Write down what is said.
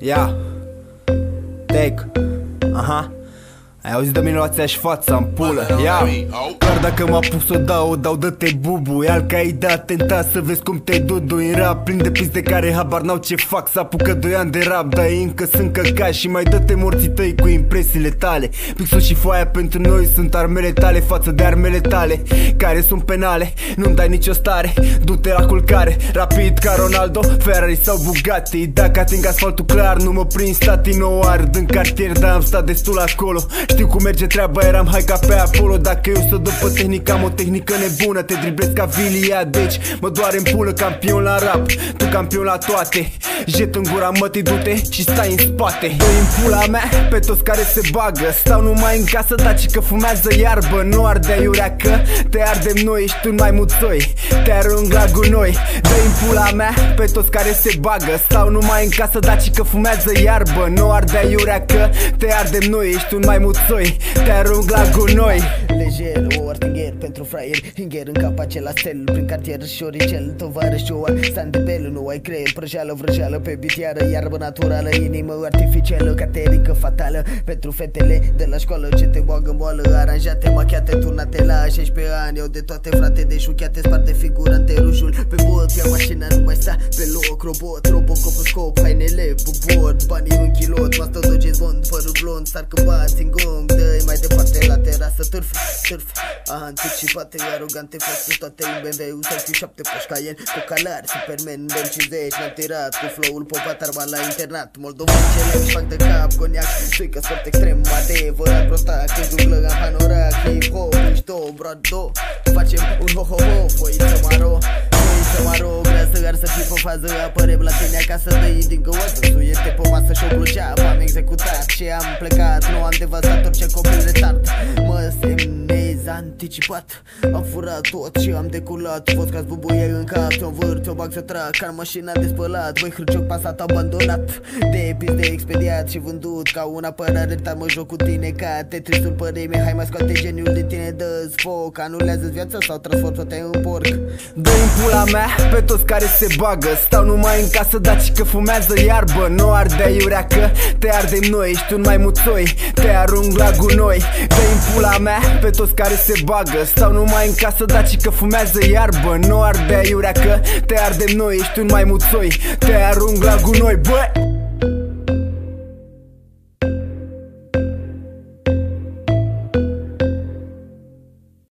Yeah. Take. Uh huh. Ai auzit de mine și fața în pulă. Ia. Doar dacă m-a pus o dau, o dau dă-te bubu. E al de atentat să vezi cum te dudu În rap. Plin de piste care habar n-au ce fac. Să apucă doi ani de rap, dar ei încă sunt căcați. Și mai dă-te morții tăi cu impresiile tale. Pixul și foaia pentru noi sunt armele tale Față de armele tale, care sunt penale. Nu-mi dai nicio stare, du-te la culcare. Rapid ca Ronaldo, Ferrari sau Bugatti. Dacă ating asfaltul clar, nu mă prind statii nou ard. În cartier, dar am stat destul acolo știu cum merge treaba, eram hai ca pe Apollo Dacă eu să după tehnica, am o tehnică nebună Te driblez ca Vilia, deci mă doare în pulă Campion la rap, tu campion la toate. Jet în gura mătii, du-te și stai în spate. Dă în pula mea pe toți care se bagă. Stau numai în casă, daci că fumează iarbă. Nu arde iurea că te ardem noi, ești un mai muțoi Te arunc la gunoi. Dă în pula mea pe toți care se bagă. Stau numai în casă, daci că fumează iarbă. Nu arde iurea că te ardem noi, ești un mai muțoi soi Te arunc la gunoi. Lejer, o artingher pentru fraier. Hinger în cap acela stel Prin cartier și oricel. Tovarăș și oar Stand de bel, nu ai creier. Prăjeală, vrăjeală pe bitiară Iarbă naturală, inimă artificială Caterică fatală. Pentru fetele de la școală Ce te boagă în boală Aranjate, machiate, turnate la 16 ani. Eu de toate frate de șuchiate Sparte figurante rușul Pe bot, ia mașina nu mai sta Pe loc, robot, robocop, scop Hainele pe bord Banii în kilot Mastă doge bond, părul blond Sar când bați în gong Dă mai departe la terasă Târf, târf. Anticipate, arogante Față toate în BMW Selfie 7 Porsche Cayenne Cu calari, Superman, Ben 50 Ne-am tirat cu flow-ul popat Arma la internat Moldovan ce fac de cap Coniac, suică sport extrem Adevărat prostac Când dublă am panorac Hip hop, mișto, brado Facem un ho-ho-ho Foiță maro Foiță maro Vrea să ar să fii pe fază Apărem la tine acasă Dă-i din găoasă Suiete pe masă și o plăcea. Am executat și am plecat Nu am devastat orice copil retard Mă semnez anticipat Am furat tot și am deculat. Vodka-ți bubuie în cap Te-o vârt, te-o bag să trag Car mașina de spălat Voi hârcioc pasat abandonat. De pis de expediat și vândut Ca un apărare Dar mă joc cu tine ca Tetrisul părime. Hai mai scoate geniul din tine Dă-ți foc Anulează-ți viața sau transformă-te în porc dă în pula mea pe toți care se bagă. Stau numai în casă daci că fumează iarbă. Nu arde iurea că te ardem noi Ești un mai muțoi, te arunc la gunoi. Dă în pula mea pe toți care se bagă. Stau numai în casă daci că fumează iarbă. Nu arde iurea că te ardem noi Ești un mai muțoi, te arunc la gunoi Băi